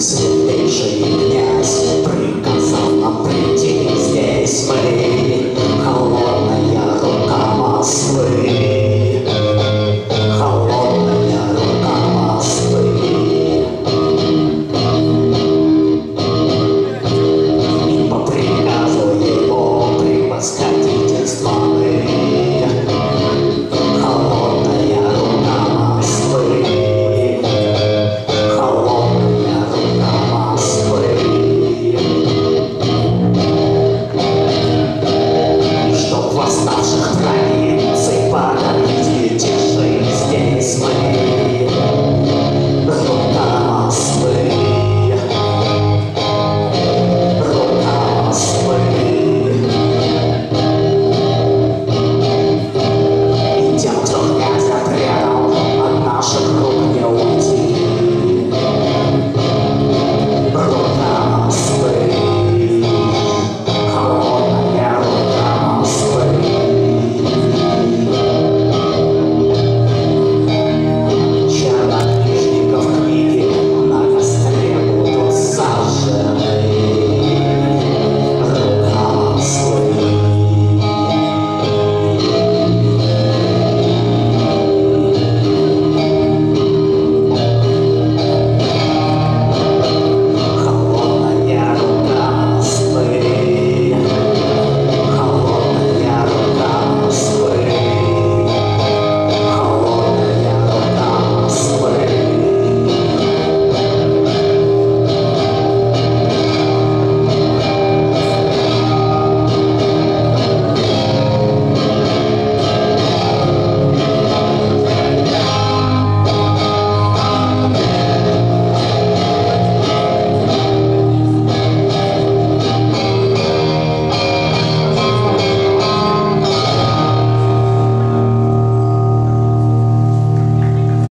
Thanks.